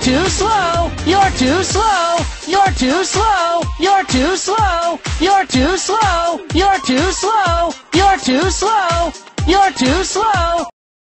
too slow. You're too slow. You're too slow. You're too slow. You're too slow. You're too slow. You're too slow. You're too slow.